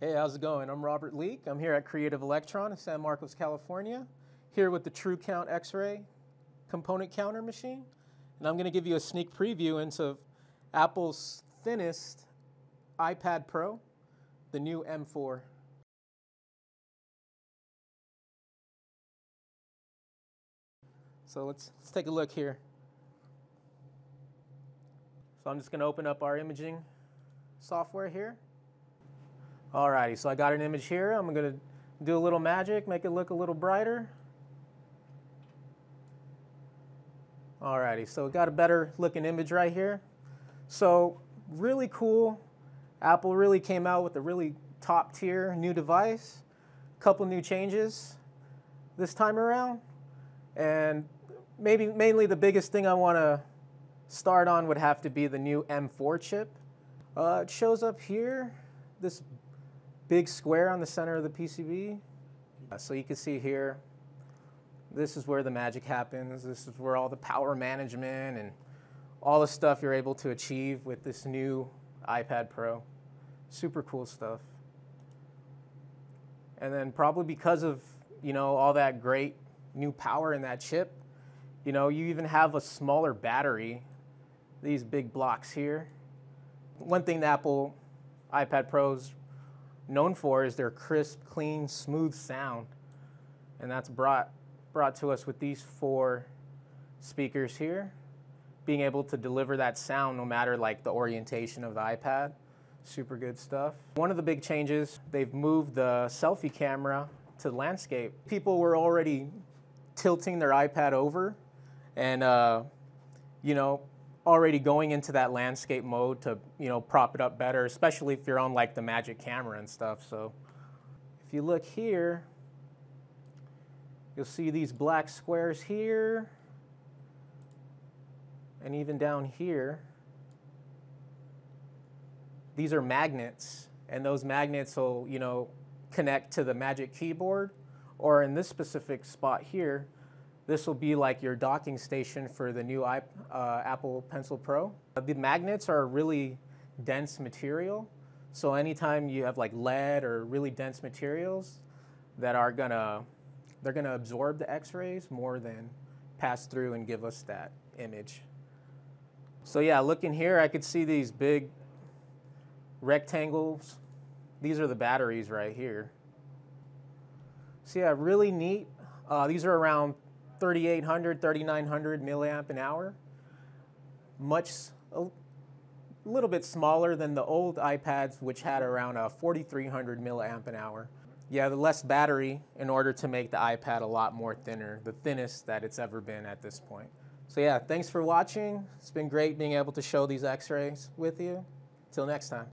Hey, how's it going? I'm Robert Leake. I'm here at Creative Electron in San Marcos, California, here with the TruCount X-Ray component counter machine. And I'm going to give you a sneak preview into Apple's thinnest iPad Pro, the new M4. So let's, let's take a look here. So I'm just going to open up our imaging software here. Alrighty, so I got an image here. I'm going to do a little magic, make it look a little brighter. Alrighty, so we got a better looking image right here. So really cool. Apple really came out with a really top tier new device. Couple new changes this time around. And maybe mainly the biggest thing I want to start on would have to be the new M4 chip. Uh, it shows up here, this big square on the center of the PCB. Uh, so you can see here, this is where the magic happens. This is where all the power management and all the stuff you're able to achieve with this new iPad Pro. Super cool stuff. And then probably because of, you know, all that great new power in that chip, you know, you even have a smaller battery, these big blocks here. One thing the Apple iPad Pros known for is their crisp, clean, smooth sound. And that's brought, brought to us with these four speakers here, being able to deliver that sound no matter like the orientation of the iPad. Super good stuff. One of the big changes, they've moved the selfie camera to landscape. People were already tilting their iPad over and, uh, you know, already going into that landscape mode to you know prop it up better, especially if you're on like the Magic camera and stuff. So if you look here, you'll see these black squares here and even down here. These are magnets, and those magnets will you know connect to the Magic keyboard, or in this specific spot here, this will be like your docking station for the new uh, Apple Pencil Pro. The magnets are a really dense material. So anytime you have like lead or really dense materials that are gonna, they're gonna absorb the x-rays more than pass through and give us that image. So yeah, looking here, I could see these big rectangles. These are the batteries right here. So yeah, really neat. Uh, these are around 3,800, 3,900 milliamp an hour. Much, a little bit smaller than the old iPads, which had around a 4,300 milliamp an hour. Yeah, the less battery in order to make the iPad a lot more thinner, the thinnest that it's ever been at this point. So yeah, thanks for watching. It's been great being able to show these x-rays with you. Till next time.